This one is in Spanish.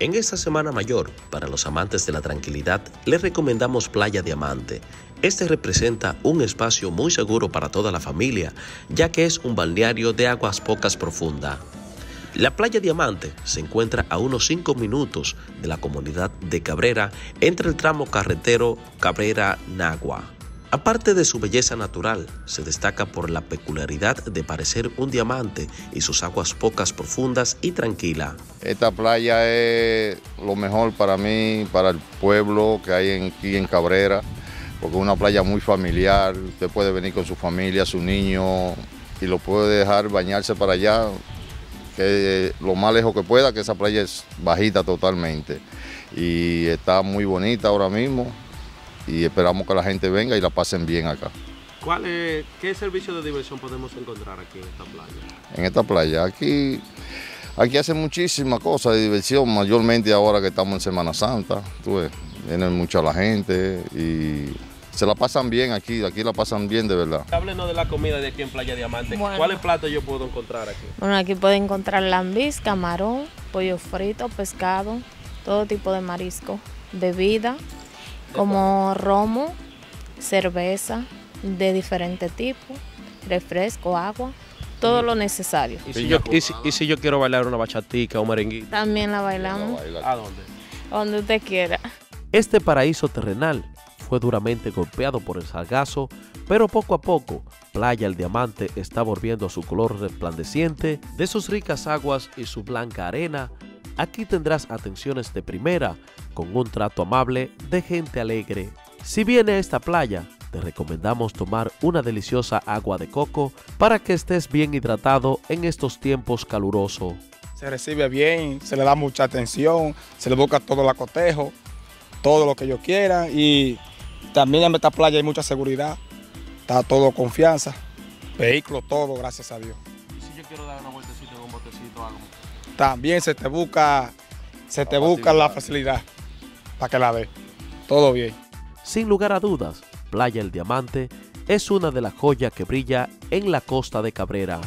En esta Semana Mayor, para los amantes de la tranquilidad, les recomendamos Playa Diamante. Este representa un espacio muy seguro para toda la familia, ya que es un balneario de aguas pocas profunda. La Playa Diamante se encuentra a unos 5 minutos de la comunidad de Cabrera entre el tramo carretero Cabrera-Nagua. Aparte de su belleza natural, se destaca por la peculiaridad de parecer un diamante y sus aguas pocas profundas y tranquila. Esta playa es lo mejor para mí, para el pueblo que hay aquí en Cabrera, porque es una playa muy familiar, usted puede venir con su familia, su niño, y lo puede dejar bañarse para allá, que lo más lejos que pueda, que esa playa es bajita totalmente. Y está muy bonita ahora mismo, y esperamos que la gente venga y la pasen bien acá. ¿Cuál es, ¿Qué servicio de diversión podemos encontrar aquí en esta playa? En esta playa, aquí, aquí hacen muchísimas cosas de diversión, mayormente ahora que estamos en Semana Santa, tú ves, viene mucha la gente y se la pasan bien aquí, aquí la pasan bien de verdad. Háblenos de la comida de aquí en Playa Diamante. Bueno. ¿Cuáles platos yo puedo encontrar aquí? Bueno, aquí puede encontrar lambis, camarón, pollo frito, pescado, todo tipo de marisco, bebida, como romo, cerveza de diferente tipo, refresco, agua, todo lo necesario. ¿Y si, yo, y si- y si yo quiero bailar una bachatica o merenguito? También la bailamos ¿A dónde? donde usted quiera. Este paraíso terrenal fue duramente golpeado por el sargazo, pero poco a poco Playa El Diamante está volviendo a su color resplandeciente de sus ricas aguas y su blanca arena. Aquí tendrás atenciones de primera, con un trato amable de gente alegre. Si viene a esta playa, te recomendamos tomar una deliciosa agua de coco para que estés bien hidratado en estos tiempos calurosos. se recibe bien, se le da mucha atención, se le busca todo el acotejo, todo lo que ellos quieran y también en esta playa hay mucha seguridad, está todo confianza, vehículos, todo, gracias a Dios. ¿Y si yo quiero dar una vueltecita en un botecito o algo? También se te busca, se te busca la facilidad que la todo bien. Sin lugar a dudas, Playa El Diamante es una de las joyas que brilla en la costa de Cabrera.